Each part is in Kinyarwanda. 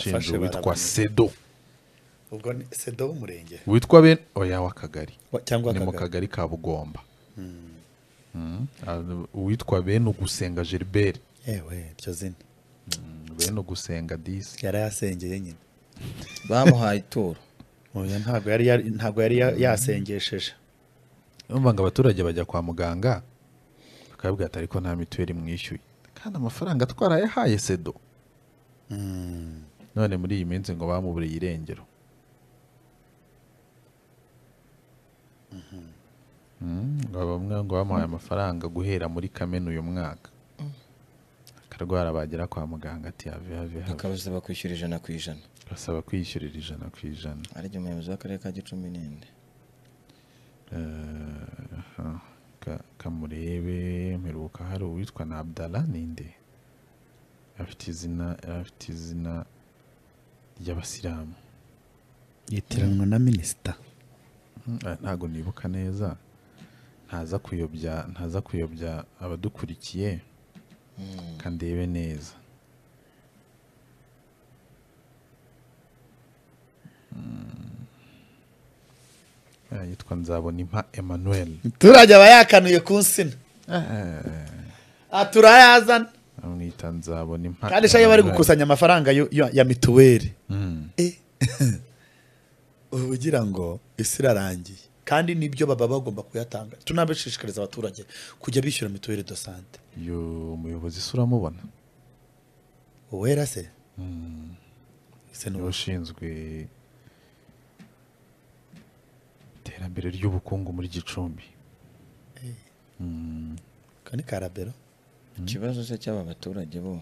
nshinzwe Bafashe witwa sedo. Ubwo ni sedo w'umurenge? Witwa ben oya w'akagari Wa- cyangwa ni mu kagari. Ka bugomba. Mm. Ah, uwitwa bene ugusenga gilbert. Yewe iryo zina. Bene ugusenga disi. Yarayasengeye nyine. Bamuhaye ituro. Ntabwo yari yasengesheje. Numva ngo abaturage bajya kwa muganga bakababwira ati ariko nta mituweli mwishyuye. Kandi amafaranga twarayahaye sedo. None muri iyi minsi ngo bamuburiye irengero. Mm, ngo bamwe ngo bamuhaye amafaranga guhera muri kamena uyu mwaka. Akarwara bagera kwa muganga ati have have bakabasaba kwishyura ijana ku ijana. Basaba kwiyishyurira ijana ku ijana. Ariko umuyobozi w'akarere ka gicumbi ninde Eh, kamurebe mperuka hari uwitwa na abdala ninde afite izina afite izina ry'abasilamu yitiranwa na minisita. Mm, eh, ntabwo nibuka neza. Ntaza kuyobya ntaza kuyobya abadukurikiye. Kandebe neza. Mm. Eh, yitwa nzabona impa emmanuel. Umuturage aba yakanuye ku nsina. Aha turayazana. Amwita nzabona impa kandi shayo bari gukusanya amafaranga ya mituweli. Mm. uba ugira ngo isi irarangiye. Kandi ni byo baba bagomba kuyatanga. Tunabishishikariza abaturage kujya bishyura mituweli do sante uyu umuyobozi se uramubona? Uwera se? Ese ni ni we ushinzwe iterambere ry'ubukungu muri gicumbi. Mm. kani karabero? Ikibazo se cy'aba baturage bo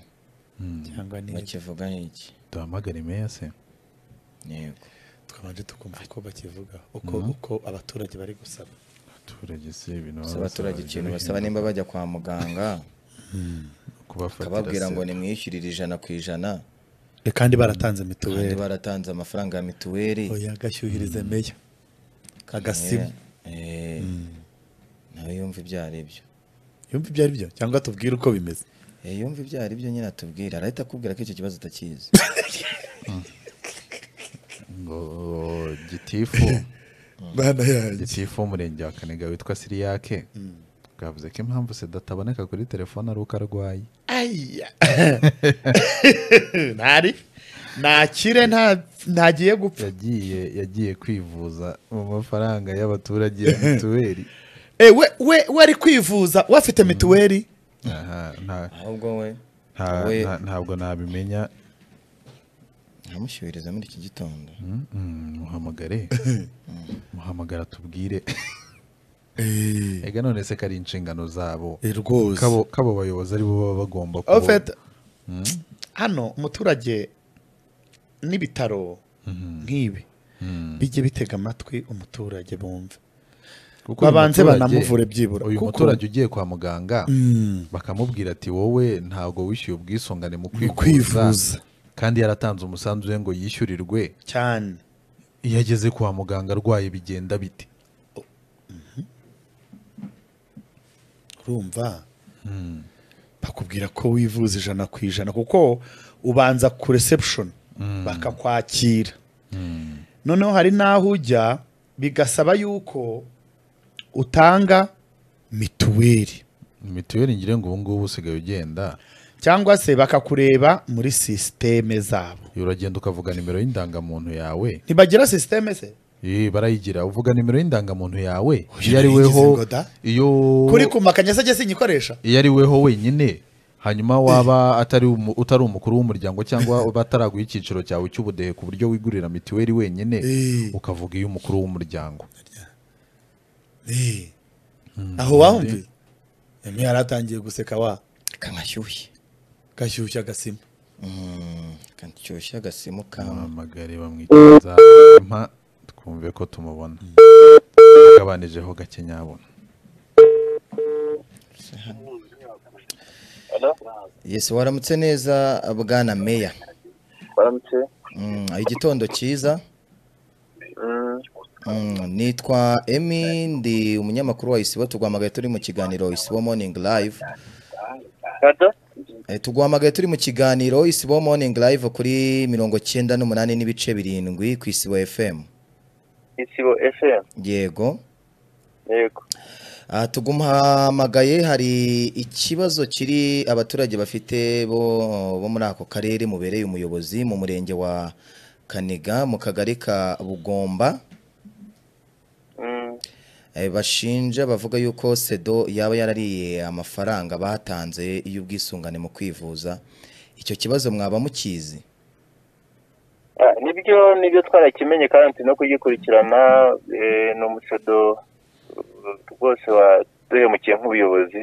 cyangwa ni bakivuga iki? Duhamagare meya se yego. Twabanje tukumva uko bakivuga uko uko abaturage bari gusaba. Abaturage se ibintu baba abaturage basaba ikintu basaba nimba bajya kwa muganga kubafatira akababwira ngo nimwishyurire ijana ku ijana. E, kandi baratanze kandi mituweli baratanze amafaranga ya mituweli. Oya gashyuhirize meya. Kagasimu Eh, nawe yumva ibyo ari byo yumva ibyo ari byo cyangwa tubwire uko bimeze. Eh, yumva ibyo ari byo nyine atubwira. Arahita akubwira ko icyo kibazo utakizi ngo gitifu. Gitifu w'umurenge wa kanega witwa siriyake bwavuze ko impamvu sida ataboneka kuri telefone ari uko arwaye. Aya. Ntari ntakire nta ntagiye gupfa. Yagiye yagiye kwivuza mu mafaranga y'abaturage ya mituweli. We we we ari kwivuza we afite mituweli? Aha, nta- ahubwo we. nta- we. nta- ntabwo nabimenya. Ntamushyuhiriza muri iki gitondo. Mm, mm, muhamagare muhamagara tubwire Eh, ega none se ko ari inshingano zabo? Eh, rwose. Kabo kabo bayobozi ari bo baba bagomba En kuba fait, hano umuturage n'ibitaro nk'ibi bijye bitega amatwi umuturage bumve. Babanze banamuvure byibura. uyu muturage ugiye kwa muganga Mm. bakamubwira ati wowe ntabwo wishyuye ubwisungane mu kwivuza. kwivuza. Kandi yaratanze umusanzu we ngo yishyurirwe. Cyane. Iyo ageze kwa muganga arwaye bigenda bite? Urumva? Bakubwira ko wivuza ijana ku ijana. Kuko ubanza ku reception bakakwakira. Noneho hari n'aho ujya bigasaba yuko utanga mituweli. Mituweli ngire ngo ubu ngubu usigaye ugenda. Cyangwa se bakakureba muri sisiteme zabo. Uragenda ukavuga nimero y'indangamuntu yawe. Ntibagira sisiteme se barayigira. Uvuga nimero y'indangamuntu yawe. Iyo ari weho iyo kuri kumakanya se ajya sinyikoresha. Iyo ari weho wenyine hanyuma waba atari utari umukuru w'umuryango cyangwa bataraguha icyiciro cyawe cy'ubudehe ku buryo wigurira mituweli wenyine ukavuga iyo umukuru w'umuryango. Aho wahumvi emi yari atangiye guseka wa? Kamashyushye gashyushya agasima Mm, kanshyushye agasimu kawe bahamagare bamwitaza mpa twumve ko tumubona. Agabanijeho gake nyabona. Yesi waramutse neza bwana meya. Baramutse Mm, igitondo cyiza? Nitwa emi ndi umunyamakuru wa isibo tuguhamagaye turi mu kiganiro isibo morning live. Eh, tuguhamagaye turi mu kiganiro isibo morning live kuri mirongo cyenda n'umunani n'ibice birindwi ku isibo fm isibo fm yego. Yego. Aha tuguhamagaye hari ikibazo kiri abaturage bafite bo, bo muri ako karere mubereye umuyobozi mu murenge wa kaniga mu kagari ka bugomba. Mm, bashinja bavuga yuko sedo yaba yarariye amafaranga batanze y'ubwisungane mu kwivuza. Icyo kibazo mwaba mukizi? Ah, ni byo ni byo twarakimenye kandi no kugikurikirana eh, ni umusedo rwose waduhemukiye nk'ubuyobozi.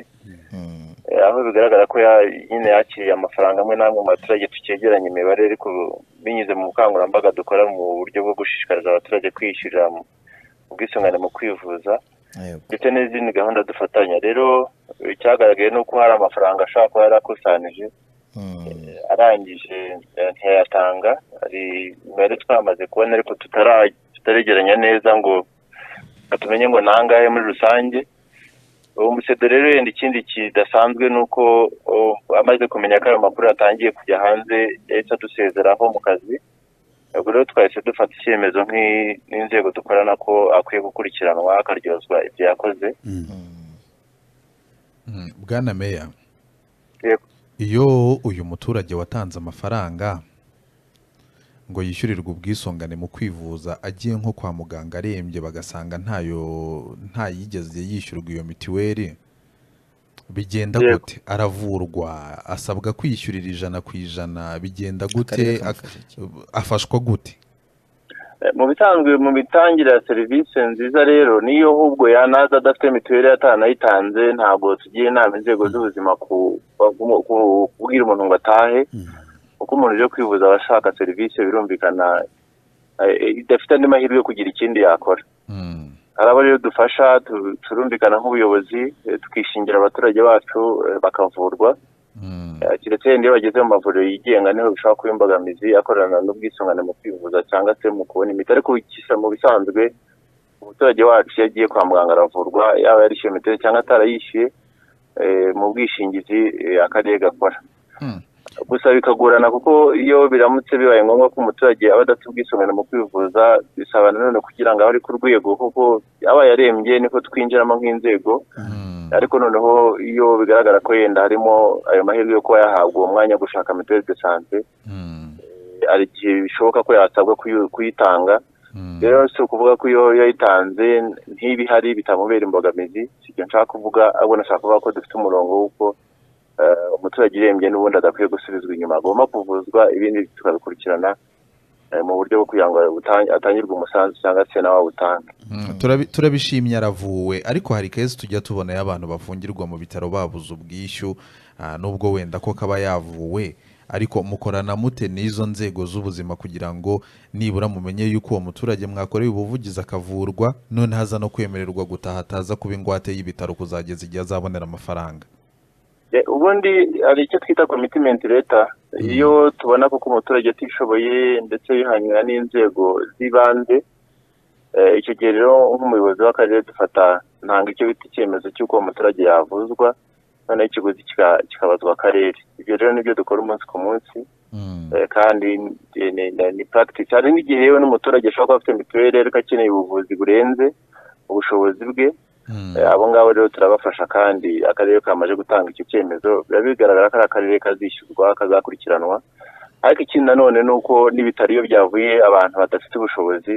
Mm, Eh, aho bigaragara ko nyine yakiriye amafaranga amwe n'amwe mu baturage tukegeranya imibare ariko binyuze mu bukangurambaga dukora mu buryo bwo gushishikariza abaturage kwiyishyurira mu ubwisungane mu kwivuza yego. ndetse n'izindi gahunda dufatanya. Rero icyagaragaye ni uko hari amafaranga ashobora kuba yarakusanije Mm, arangije eh, ntiyayatanga hari imibare twamaze kubona ariko tutaregeranya neza ngo tumenye ngo nangahe muri rusange. Uwo musedo rero yenda ikindi kidasanzwe ni uko oh, amaze kumenya ko ayo makuru yatangiye kujya hanze yahise adusezeraho mu kazi. Ubwo rero twahise dufata icyemezo nk'i- n'inzego dukorana ko akwiye gukurikiranwa akaryozwa ibyo yakoze. Mm, Mm, bwana meya Yego. iyo uyu muturage watanze amafaranga ngo yishyurirwe ubwisungane mu kwivuza agiye nko kwa muganga arembye bagasanga ntayo ntayigeze yishyurwa iyo mitiweli bigenda gute. Aravurwa asabwa kwiyishyurira ijana ku ijana. Bigenda gute afashwa gute? Eh, mu bisanzwe mu mitangire ya serivisi nziza rero niyo ahubwo yanaza adafite mituweli atanayitanze ntabwo tugira inama inzego z'ubuzima ku- ku- kubwira umuntu ngo atahe. Kuko umuntu uje kwivuza aba ashaka serivisi birumvikana eh, idafite andi mahirwe yo kugira ikindi yakora. Mm, hari abo rero dufasha tu- turumvikana nk'ubuyobozi eh, tukishingira abaturage bacu eh, bakavurwa. Mm, Eh, keretse yenda iyo bageze mu mavuriro yigenga ni ho bishobora kuba imbogamizi akorana n'ubwisungane mu kwivuza cyangwa se mu kubona imiti. Ariko mu bisanzwe umuturage wacu iyo agiye kwa muganga aravurwa yaba yarishyuye mituweli cyangwa atarayishyuye mu bwishingizi akarere gakora. Mm, gusa bikagorana kuko iyo biramutse bibaye ngombwa ko umuturage aba adafite ubwisungane mu kwivuza bisaba nanone kugira ngo abe ari ku rwego kuko yaba yarembye niko twinjiramo nk'inzego. Mm, ariko noneho iyo bigaragara ko yenda harimo ayo mahirwe yo kuba yahabwa uwo mwanya gushaka mituweli de sante mm, hari igihe bishoboka ko yasabwa kuyi- kuyitanga. Mm. rero si ukuvuga ko iyo yayitanze ntibihari bitamubera imbogamizi. Si ibyo nshaka kuvuga ahubwo nashaka kuvuga ko dufite umurongo w'uko umuturage urembye n'ubundi adakwiye gusubizwa inyuma. Agomba kuvuzwa ibindi tukabikurikirana eh, mu buryo bwo kugira ngo atangirwe umusanzu cyangwa se nawe awutange. Mm, turabi- turabishimye aravuwe. Ariko hari kezi tujya tubonayo abantu bafungirwa mu bitaro babuze ubwishyu ah, nubwo wenda ko kaba yavuwe. Ariko mukorana mute n'izo nzego z'ubuzima kugira ngo nibura mumenye yuko uwo muturage mwakoreye ubuvugizi akavurwa none haza no kwemererwa gutaha ataza kuba ingwate y'ibitaro kuzageza igihe azabonera amafaranga. Eh, ubundi hari icyo twita commitment leta iyo tubona koko umuturage atishoboye ndetse yihanira n'inzego z'ibanze eh, icyo gihe rero nk'umuyobozi w'akarere dufata ntanga icyo bita icyemezo cy'uko uwo muturage yavuzwa noneho ikiguzi kika- kikabazwa akarere. Ibyo rero ni byo dukora umunsi ku munsi. Mm, eh, kandi ni- practice. Hari n'igihe yewe n'umuturage ashobora kuba afite mituweli ariko akeneye ubuvuzi burenze ubushobozi bwe mm, Eh, abo ngabo rero turabafasha kandi akarere kamaze gutanga icyo cyemezo biba bigaragara ko ari akarere kazishyurwa kazakurikiranwa. Ariko ikindi nanone ni uko n'ibitaro iyo byavuye abantu badafite ubushobozi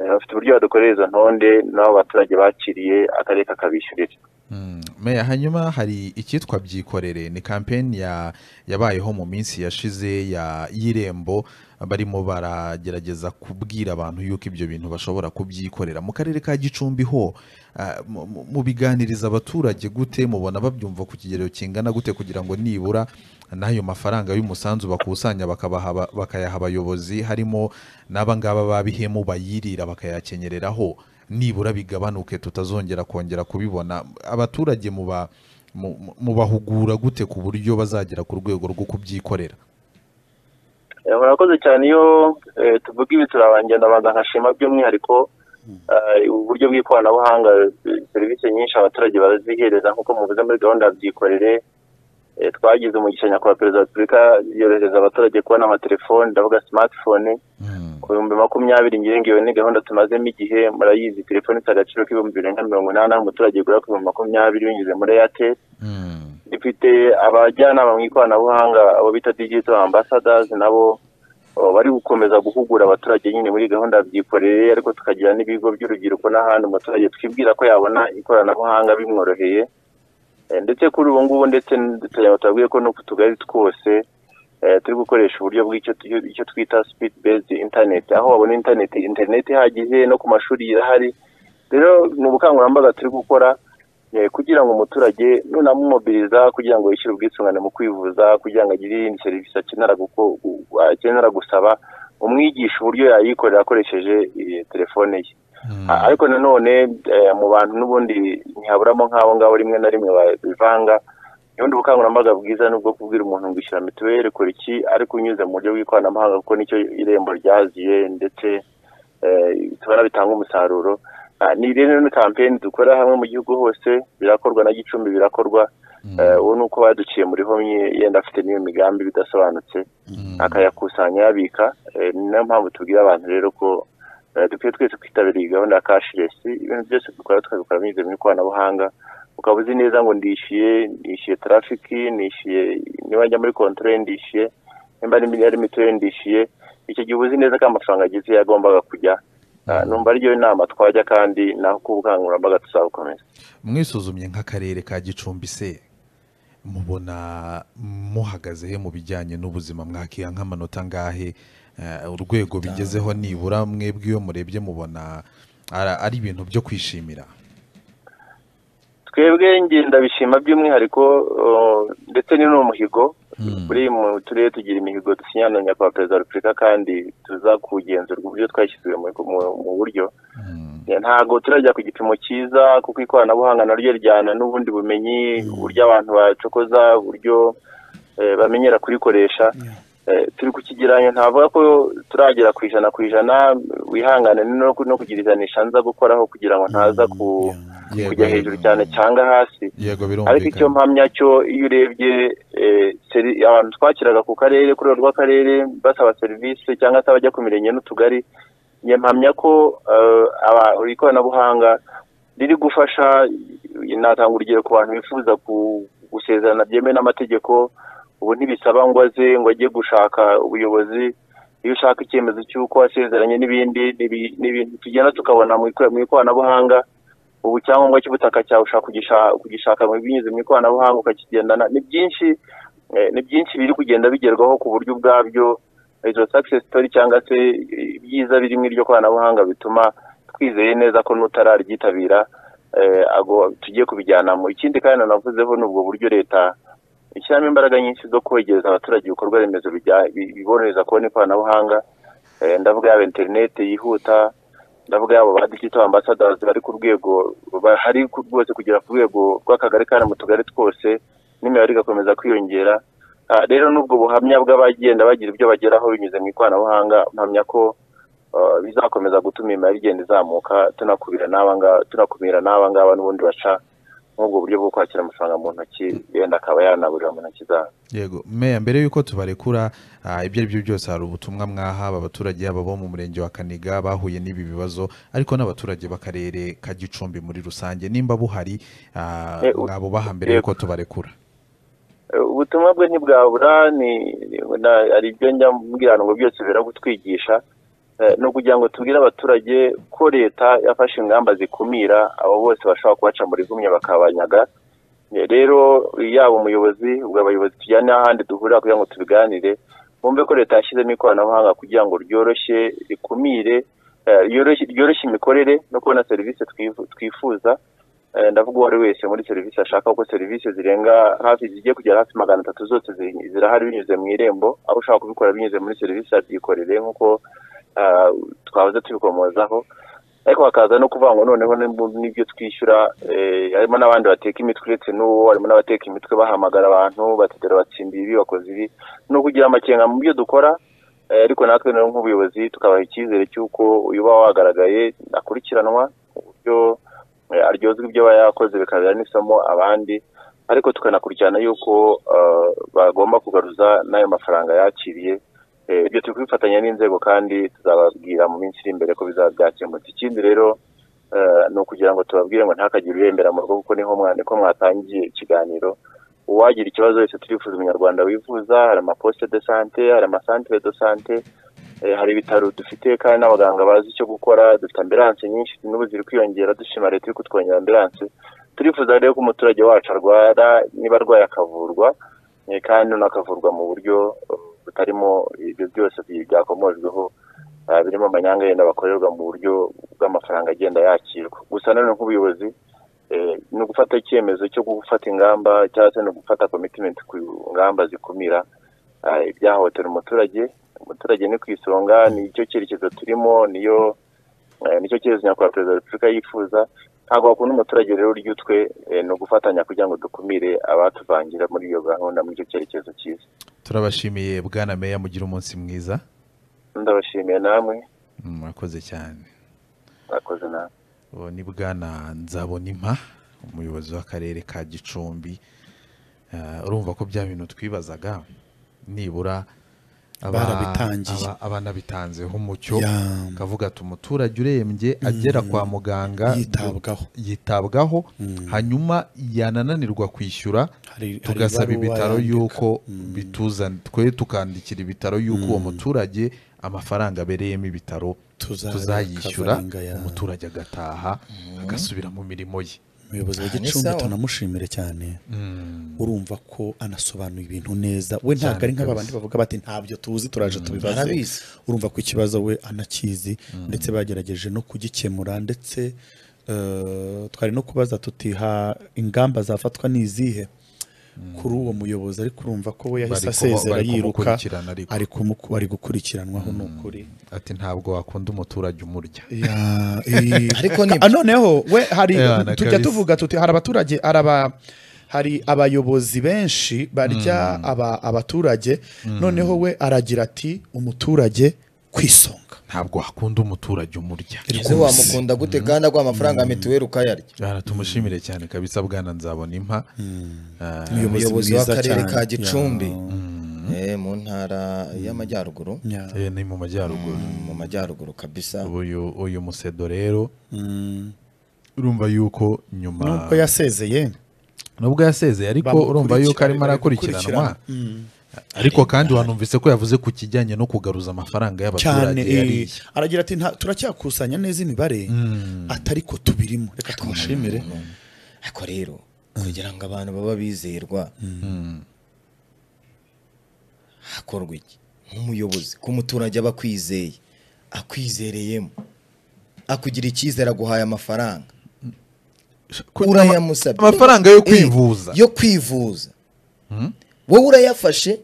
eh, bafite uburyo badukorera izo ntonde n'abo baturage bakiriye akarere kakabishyurira. Mm. Meya hanyuma hari icyitwa byikorere. Ni kampeni ya yabayeho mu minsi yashize ya y'irembo. Barimo baragerageza kubwira abantu yuko ibyo bintu bashobora kubyikorera. Mu karere ka gicumbi ho ah, mu- mubiganiriza abaturage gute mubona babyumva ku kigero kingana gute kugira ngo nibura n'ayo mafaranga y'umusanzu bakusanya bakayaha abayobozi harimo n'aba ngaba babihemu bayirira bakayakenyereraho nibura bigabanuke tutazongera kongera kubibona. Abaturage muba mu- mu- mubahugura gute ku buryo bazagera ku rwego rwo kubyikorera? Murakoze cyane iyo eh, tuvuga ibi turabangira ndabanza nkashima by'umwihariko eh, uburyo bw'ikoranabuhanga eh, serivisi nyinshi abaturage barazihereza nk'uko muvuze muri gahunda ya byikorere eh, twagize umugisha nyakubahwa perezida wa repubulika yorohereza abaturage kubona amatelefoni ndavuga smartphone. Mm. ku bihumbi makumyabiri ngirengewe ni gahunda tumazemo igihe murayizi telefoni ifite agaciro k'ibihumbi bibiri na mirongo inani aho umuturage yigura ku bihumbi makumyabiri binyuze muri airtel. Dufite abajyanama mu ikoranabuhanga abo bita digital ambassadors nabo bari gukomeza guhugura abaturage nyine muri gahunda ya byikorere ariko tukagira n'ibigo by'urubyiruko n'ahandi umuturage twibwira ko yabona ikoranabuhanga bimworoheye. Eh, ndetse kuri ubu ngubu ndetse tubabwiye ko no ku tugari twose eh, turi gukoresha uburyo bw'icyo twita speed based internet. Aho babona internet internet ihagije no ku mashuri irahari rero ni ubukangurambaga turi gukora kugira ngo umuturage nunamumobiriza kugira ngo yishyure ubwisungane mu kwivuza kugira ngo agire iyindi serivisi akenera gusaba umwigisha uburyo yayikorera akoresheje eh, telefone ye Mm. A- ariko nanone eh, mu bantu n'ubundi ntihaburamo nk'abo ngabo rimwe na rimwe babivanga ubundi bukangurambaga bwiza ni ubwo kubwira umuntu ngo ishyura mituweli kora iki ariko unyuze mu buryo bw'ikoranabuhanga kuko ni cyo irembo ryaziye ndetse eh, tubona bitanga umusaruro ni rero ni kampeni dukora hamwe mu gihugu hose birakorwa na gicumbi birakorwa. Eh, ubu ni uko baduciye muri homye yenda afite n'iyo migambi bidasobanutse akayakusanya yabika. Eh, ni na yo mpamvu tubwira abantu rero ko eh, dukwiye twese kwitabira iyi gahunda ya cashless ibintu byose dukora tukabikora binyuze mu ikoranabuhanga. Ukaba uzi neza ngo ndishyuye ndishyuye trafiki nishyuye niba njya muri control ndishyuye. Nimba ari ari mituweli ndishyuye. Icyo gihe uba uzi neza ko amafaranga ageze yagombaga kujya. Ah, numva ariyo nama twajya kandi naho ko ubukangurambaga tuzabukomeza. Mwisuzumye nk'akarere ka gicumbi se? Mubona muhagaze he mu bijyanye n'ubuzima? Mwakiha nk'amanota ngahe? Eh, urwego bigezeho nibura? Mwebwe iyo murebye mubona ari ibintu byo kwishimira. Twebwe ngenda bishima by'umwihariko uh, ndetse ni n'umuhigo. Mm. buri mu turere tugira imihigo dusinyana na nyakubahwa perezida wa repubulika kandi tuza kugenzurwa uburyo twashyizwe mu, buryo Mm. Ya, ntabwo turajya ku gipimo cyiza kuko ikoranabuhanga naryo rijyana n'ubundi bumenyi uburyo abantu bacokoza uburyo eh, bamenyera kurikoresha turi ku kigereranyo ntavuga ko turagera ku ijana ku ijana wihangane no, ijanisha nza gukoraho kugira ngo ntaza Yego, kujya hejuru cyane cyangwa hasi. Ariko icyo mpamya cyo iyo urebye eh, seri- abantu twakiraga ku karere ku rwego rw'akarere basaba serivisi cyangwa se abajya ku mirenge n'utugari njye mpamya ko eh, ikoranabuhanga riri gufasha natanga urugero ku bantu bifuza gusezerana byemewe n'amategeko ubu ntibisaba ngo aze ngo ajye gushaka ubuyobozi. Iyo ushaka icyemezo cy'uko wasezeranye n'ibindi ni ibi- ni ibintu tugenda tukabona mu ikora- mu ikoranabuhanga ubu icyangombwa cy'ubutaka cyawe ushaka kugisha- kugishaka mu binyuze mu ikoranabuhanga ukakigendana. Ni byinshi eh, ni byinshi biri kugenda bigerwaho ku buryo ubwabyo izo success story cyangwa se eh, ibyiza biri muri iryo koranabuhanga bituma twizeye neza ko n'utararyitabira eh, tugiye kubijyanamo ikindi kandi nanavuzeho ni ubwo buryo leta ishyiramo imbaraga nyinshi zo kwegereza abaturage ibikorwa remezo biborohereza kubona ikoranabuhanga Eh, ndavuga yaba interineti yihuta ndavuga yaba ba digital ambassadors bari ku rwego bahari rwose kugera ku rwego rw'akagari kandi mu tugari twose n'imibare igakomeza kwiyongera. Ah, rero n'ubwo buhamya bw'abagenda bagira ibyo bageraho binyuze mu ikoranabuhanga mpamya ko ah, bizakomeza gutuma imibare igenda izamuka tunakubira n'aba ngaba tunakumira n'aba ngaba n'ubundi baca nk'ubwo buryo bwo kwakira amafaranga mu ntoki yenda akaba yanaburira mu ntoki zabo yego. Meya mbere y'uko tubarekura ah, ibyo ari byo byose hari ubutumwa mwaha abaturage yaba bo mu murenge wa kaniga bahuye n'ibi bibazo ariko n'abaturage b'akarere ka gicumbi muri rusange nimba buhari ah, Eh, mwabubaha mbere y'uko tubarekura. Eh, ubutumwa bwe ntibwabura hari ibyo njya mbwira ngo byose bira kutwigisha Eh, ni ukugira ngo tubwire abaturage ko leta yafashe ingamba zikumira abo bose bashobora kubaca muri gumye bakabanyaga. Eh, rero yaba umuyobozi ubwo abayobozi tujyane ahandi duhurira kugira ngo tubiganire bumve ko leta yashyizemo ikoranabuhanga kugira ngo ryoroshye rikumire eh, ryoroshye imikorere no kubona serivisi twifu- twifuza. Eh, ndavuga uwo ari wese muri serivisi ashaka kuko serivisi zirenga hafi zigiye kugera hafi magana atatu zose zi- zirahari binyuze mu irembo aho ushaka kubikora binyuze muri serivisi ya nk'uko twahoze tubikomozaho ariko hakaza no kuvuga ngo noneho n'ibyo twishyura eh, harimo n'abandi bateka imitwe uretse n'uwo harimo n'abateka imitwe bahamagara abantu batedera batsindiye ibi bakoze ibi. Ni ukugira amakenga mu byo dukora eh, ariko natwe rero nk'ubuyobozi tukabaha icyizere cy'uko uyu uba wagaragaye akurikiranwa ku buryo eh, aryozwa ibyo aba yakoze bikabera n'isomo abandi. Ariko tukanakurikirana yuko bagomba kugaruza n'ayo mafaranga yakiriye ibyo turi kubifatanya n'inzego kandi tuzababwira mu minsi iri imbere ko bizaba byakemutse ikindi rero eh, ni ukugira ngo tubabwire ngo ntihakagire urembera mu rugo kuko ni ho niko mwatangiye ikiganiro. Uwagira ikibazo wese turifuza umunyarwanda wifuza hari amaposite de sante hari amasantere de sante eh, hari ibitaro dufite kandi n'abaganga bazi icyo gukora dufite ambilanse nyinshi n'ubu ziri kwiyongera dushima leta iri kutwongera ambilanse turifuza rero ko umuturage wacu arwara niba arwaye akavurwa eh, kandi unakavurwa mu buryo butarimo ibyo byose byakomojweho eh, birimo amanyanga yenda bakorerwa mu buryo bw'amafaranga agenda yakirwa. Gusa nanone nk'ubuyobozi eh, ni ugufata icyemezo cyo gufata ingamba cyangwa se ni ugufata commitment ku ngamba zikumira eh, ibyahohotera umuturage. Umuturage ni ku isonga ni cyo cyerekezo turimo niyo eh, ni cyo cyerekezo nyakubahwa perezida wa repubulika yifuza. Ntabwo wakunda umuturage rero urya utwe eh, ni ugufatanya kugira ngo dukumire abatuvangira muri iyo gahunda muri icyo cyerekezo cyiza. Turabashimiye bwana meya mugira umunsi mwiza. Ndabashimiye namwe. Murakoze cyane. Mwakoze nawe uwo ni bwana nzabonimpa umuyobozi w'akarere ka gicumbi. Eh, urumva ko bya bintu twibazaga nibura Barabitangiye. aba- abanabitanzeho umucyo kavuga ati umuturage urembye agera kwa muganga Yitabwaho. yitabwaho. Hanyuma yanananirwa kwishyura. Tugasaba ibitaro yuko bituzana twe tukandikira ibitaro yuko uwo muturage amafaranga abereyemo ibitaro Tuza- tuzayishyura umuturage agataha agasubira mu mirimo ye. Umuyobozi wa gicumbi tunamushimire cyane. Urumva ko anasobanuye ibintu neza. We ntabwo ari nk'aba kabisa. bandi bavuga bati ntabyo tuzi turaje tubibaze. Arabizi. urumva ko ikibazo we anakizi ndetse bagerageje no kugikemura ndetse eh, twari no kubaza tutiha ingamba zafatwa ni izihe? Kuri uwo muyobozi ariko urumva ko we yahise asezera yiruka ari gukurikiranwaho ni ukuri. Ati ntabwo wakunda umuturage umurya. Ya, eh, Ariko ka- noneho we hari tujya tuvuga tuti hari abaturage hari aba hari abayobozi benshi barya aba, abaturage noneho we aragira ati umuturage ku isonga ntabwo wakunda umuturage umurya. Ese wamukunda gute kandi aguha amafaranga ya mituweli ukayarya? Aha, tumushimire cyane kabisa bwana nzabona impa. Ah, umuyobozi w'akarere ka gicumbi. Ya. eh, mu ntara y'amajyaruguru. Ya. eh, ni mu majyaruguru. Mu majyaruguru kabisa. Uyu uyu musedo rero. Urumva yuko nyuma nubwo yasezeye. Nubwo yasezeye ariko urumva yuko arimo arakurikiranwa. Ariko kandi wanumvise ko yavuze ku kijyanye no kugaruza amafaranga y'abaturage eh, yariye. aragira ati "Nta- turacyakusanya neza imibare atari ko tubirimo. Reka tumushimire. Ariko rero kugira ngo abantu baba bizerwa hakorwa iki? Nk'umuyobozi ko umuturage aba akwizeye akwizereyemo akugira icyizere aguhaye amafaranga. Urayamusabye. amafaranga yo Eh, kwivuza. yo kwivuza. Wowe urayafashe?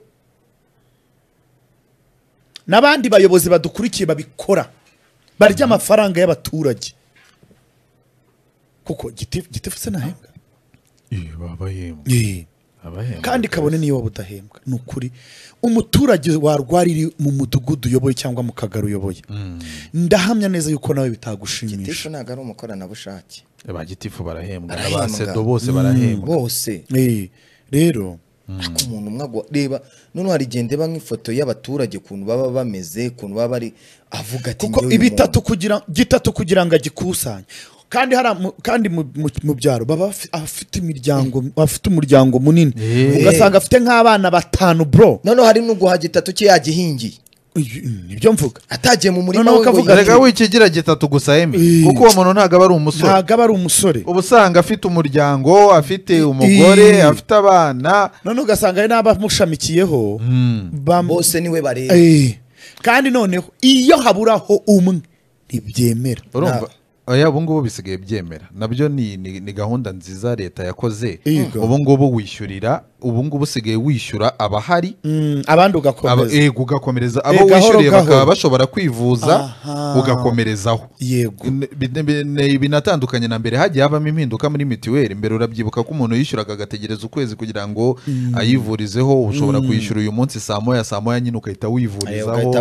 N'abandi bayobozi badukurikiye babikora. Barya amafaranga y'abaturage. Kuko gitifu gitifu se ntahembwa Eh, Eh, kandi kabone niyo waba udahembwa. Ni ukuri umuturage warwarira mu mudugudu uyoboye cyangwa mu kagari uyoboye ndahamya neza yuko nawe gitifu bitagushimisha ntabwo ari umukoranabushake. Ba gitifu barahembwa. N'abasedo bose barahembwa. Bose. Eh, rero ariko umuntu umwe agwa reba noneho hari igihe ndeba nk'ifoto y'abaturage ukuntu baba bameze ukuntu baba bari avuga ati kuko "Njyewe uyu ibitatu muntu." kugira gitatu kugira ngo agikusanye. Kandi hari kandi mu, byaro baba afite imiryango afite umuryango munini. Eh. ugasanga afite nk'abana batanu bro. Noneho hari n'uguha gitatu cye yagihingiye. Ni byo mvuga. Atagiye mu murima we yihinge. rega wikigira gitatu gusa emi Eh. kuko uwo muntu ntabwo aba ari umusore. Ntabwo aba ari umusore. Uba usanga afite umuryango afite umugore afite abana. Noneho ugasanga hari n'abamushamikiyeho. Bam- bose ni we bareba. Eh. kandi noneho iyo haburaho umwe ntibyemera. Ubu ngubu bisigaye byemera. Nabyo ni, gahunda nziza leta yakoze. Ubu ngubu wishyurira ubu ngubu usigaye wishyura abahari Mm, abandi aba- ugakomeza yego ugakomereza. Abo Eh, gahoro, wishyuriye bakaba bashobora kwivuza ugakomerezaho yego. Binatandukanye na mbere. Hagiye habamo impinduka muri mituweli mbere urabyibuka ko umuntu yishyuraga agategereza ukwezi kugira ngo ayivurizeho ushobora kwishyura uyu munsi saa moya saa moya nyine ugahita wivurizaho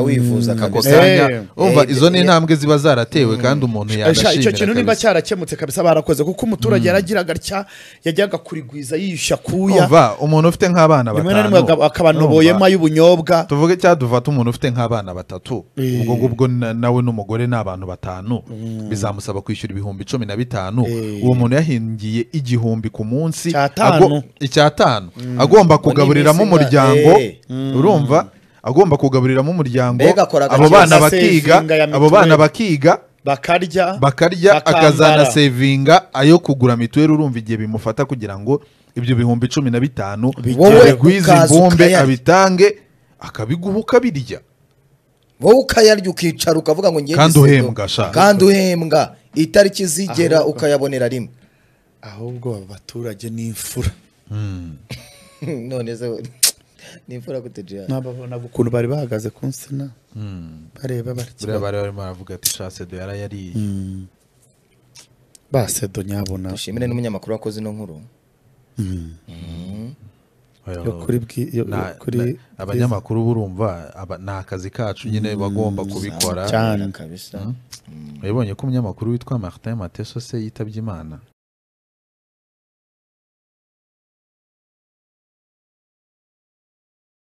ako kanya Eh. umva Eh, izo ni intambwe ziba zaratewe kandi umuntu Sha- icyo kintu kabisa. cyarakemutse kabisa barakoze kuko umuturage yaragiraga atya yajyaga kurigwiza yiyushya kuya. Umva umuntu ufite nk'abana batanu. akabanoboyemo urumva, ay'ubunyobwa. Tuvuge cyangwa dufate umuntu ufite nk'abana batatu. Eh. ubwo ngubwo na- nawe n'umugore ni abantu batanu bizamusaba kwishyura ibihumbi cumi na bitanu. Eh. uwo muntu yahingiye igihumbi ku munsi. Icyatanu. Agomba kugaburiramo umuryango. Eh. urumva? Agomba kugaburiramo umuryango. Abo bana bakiga abo bana bakiga bakarya bakarya akazana sevinga ayo kugura mituweli urumva igihe bimufata kugira ngo ibyo bibihumbi cumi na bitanu Wowe imbumbe ukayarya. abitange akabiguha ukabirya wowe ukayarya ukicara ukavuga ngo ngiye Kandi uhembwa, sha. kandi uhembwa. Itariki zigera ukayabonera rimwe. Ahubwo aba baturage ni imfura. None se ni imfura gutejeya nababonaga ukuntu bari bahagaze ku nsina. Bareba buriya batya bari barimo baravuga ati shasedo yarayariye. Basedo nyabona. Dushimire n'umunyamakuru wakoze ino nkuru. Abanyamakuru burumva ni akazi kacu nyine bagomba kubikora. Cyane. kabisa. Wabonye ko umunyamakuru witwa martin mateso se yitabye imana?